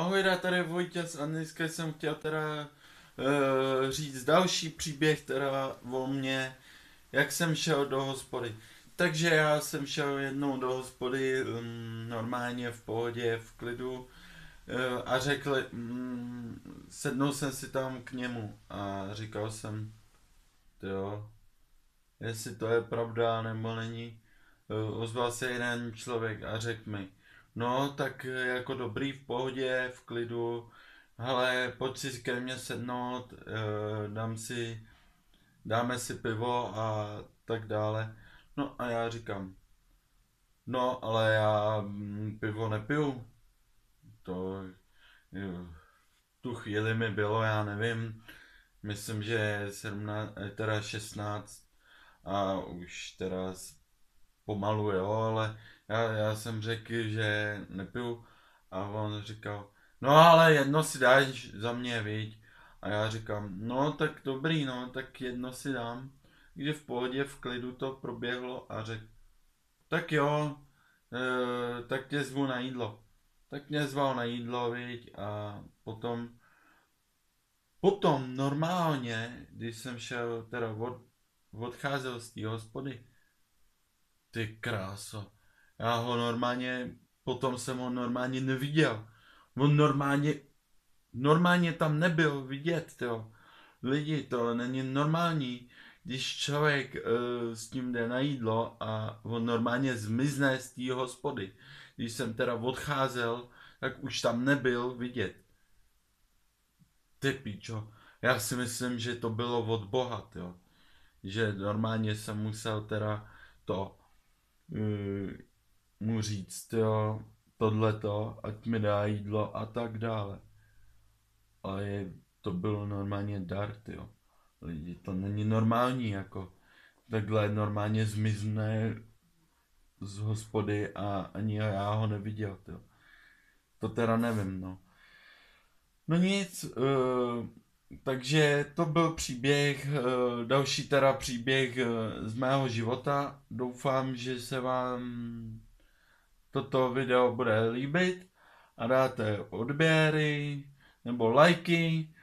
Ahoj, já tady Vojtěz a dneska jsem chtěl teda uh, říct další příběh teda o mně, jak jsem šel do hospody. Takže já jsem šel jednou do hospody um, normálně v pohodě, v klidu uh, a řekl, um, sednul jsem si tam k němu a říkal jsem, jo, jestli to je pravda nebo není. Uh, ozval se jeden člověk a řekl mi, No, tak jako dobrý, v pohodě, v klidu. Hele, pojď si ke mně sednout, eh, dám si, dáme si pivo a tak dále. No a já říkám, no ale já mm, pivo nepiju. To jo, tu chvíli mi bylo, já nevím, myslím, že 17, eh, teda 16 a už teda pomalu, jo, ale já, já jsem řekl, že nepiju a on říkal, no ale jedno si dáš za mě, viď. A já říkám, no tak dobrý, no, tak jedno si dám. Když v pohodě, v klidu to proběhlo a řekl, tak jo, e, tak tě zvu na jídlo. Tak mě zval na jídlo, viď, a potom, potom normálně, když jsem šel, teda od, odcházel z té hospody, ty kráso, já ho normálně, potom jsem ho normálně neviděl. On normálně, normálně tam nebyl vidět, jo. Lidi, to není normální, když člověk uh, s tím jde na jídlo a on normálně zmizne z té hospody. Když jsem teda odcházel, tak už tam nebyl vidět. Ty píčo, já si myslím, že to bylo od Boha, jo. Že normálně jsem musel teda to mu říct, jo, tohleto, ať mi dá jídlo a tak dále. Ale je, to bylo normálně dar, jo. Lidi, to není normální, jako takhle normálně zmizne z hospody a ani já ho neviděl, jo. To teda nevím, no. No nic, uh, takže to byl příběh, uh, další teda příběh uh, z mého života. Doufám, že se vám toto video bude líbit a dáte odběry nebo lajky,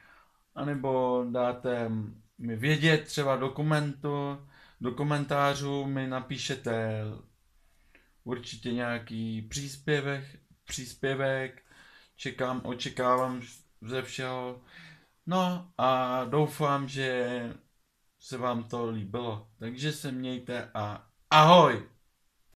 anebo dáte mi vědět třeba do komentu, do komentářů mi napíšete určitě nějaký příspěvek, příspěvek, čekám, očekávám ze všeho. No a doufám, že se vám to líbilo. Takže se mějte a ahoj!